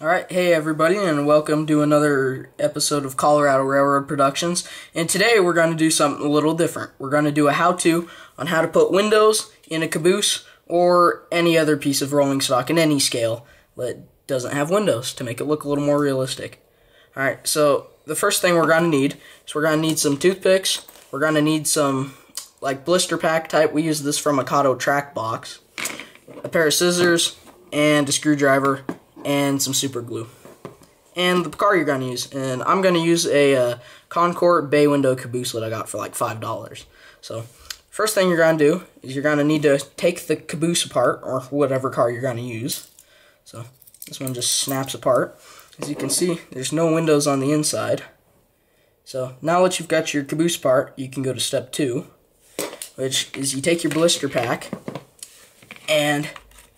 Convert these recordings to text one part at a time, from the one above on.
Alright, hey everybody, and welcome to another episode of Colorado Railroad Productions. And today we're going to do something a little different. We're going to do a how-to on how to put windows in a caboose or any other piece of rolling stock in any scale that doesn't have windows to make it look a little more realistic. Alright, so the first thing we're going to need is we're going to need some toothpicks. We're going to need some like blister pack type. We use this from a Kato track box. A pair of scissors and a screwdriver and some super glue. And the car you're going to use. And I'm going to use a uh, Con-Cor bay window caboose that I got for like $5. So, first thing you're going to do is you're going to need to take the caboose apart, or whatever car you're going to use. So, this one just snaps apart. As you can see, there's no windows on the inside. So, now that you've got your caboose part, you can go to step two, which is you take your blister pack, and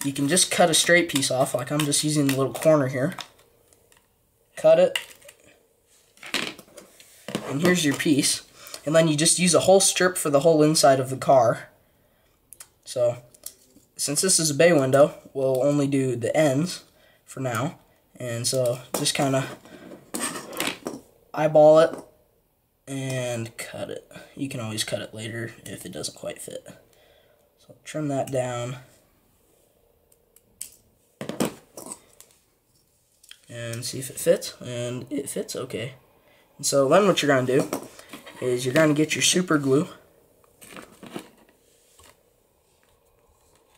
you can just cut a straight piece off, like I'm just using the little corner here. Cut it. And here's your piece. And then you just use a whole strip for the whole inside of the car. So, since this is a bay window, we'll only do the ends for now. And so, just kind of eyeball it and cut it. You can always cut it later if it doesn't quite fit. So, trim that down. And see if it fits, and it fits okay. And so then what you're going to do is you're going to get your super glue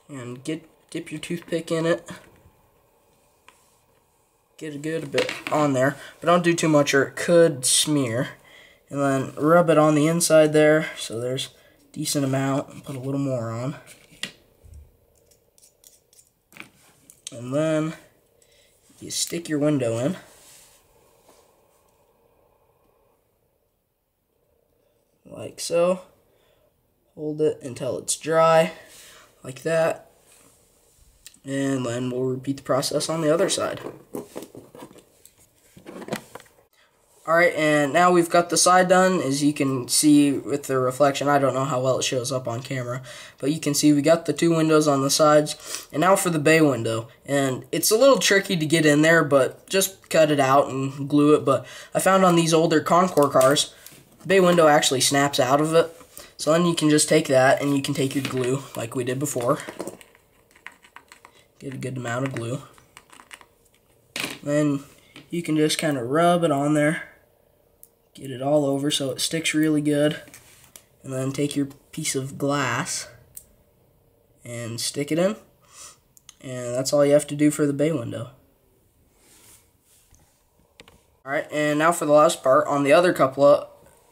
and get dip your toothpick in it. Get a good bit on there, but don't do too much or it could smear. And then rub it on the inside there, so there's decent amount. Put a little more on. And then you stick your window in. Like so. Hold it until it's dry, like that. And then we'll repeat the process on the other side. Alright, and now we've got the side done. As you can see with the reflection, I don't know how well it shows up on camera, but you can see we got the two windows on the sides. And now for the bay window. And it's a little tricky to get in there, but just cut it out and glue it. But I found on these older Con-Cor cars, the bay window actually snaps out of it. So then you can just take that and you can take your glue like we did before. Get a good amount of glue. Then you can just kind of rub it on there Get it all over so it sticks really good. And then take your piece of glass and stick it in. And that's all you have to do for the bay window. Alright, and now for the last part, on the other couple of,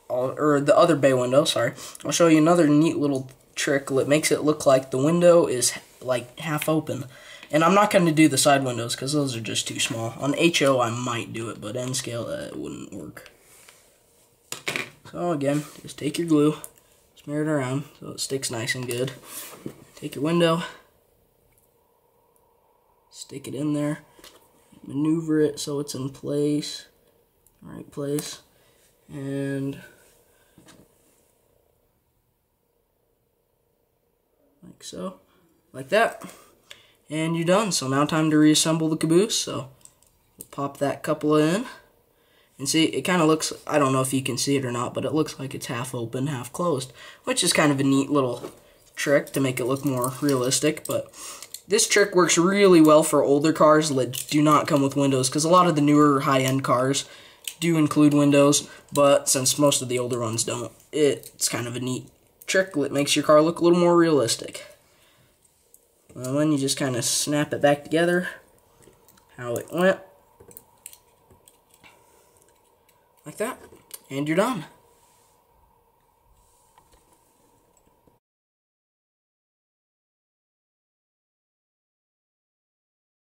or the other bay window, sorry, I'll show you another neat little trick that makes it look like the window is like half open. And I'm not going to do the side windows because those are just too small. On HO I might do it, but N scale uh, it wouldn't work. So again, just take your glue, smear it around so it sticks nice and good. Take your window, stick it in there, maneuver it so it's in place, right place, and like so, like that. And you're done. So now time to reassemble the caboose. So pop that couple in. And see, it kind of looks, I don't know if you can see it or not, but it looks like it's half open, half closed, which is kind of a neat little trick to make it look more realistic, but this trick works really well for older cars that do not come with windows, because a lot of the newer high-end cars do include windows, but since most of the older ones don't, it's kind of a neat trick that makes your car look a little more realistic. And then you just kind of snap it back together, how it went like that, and you're done.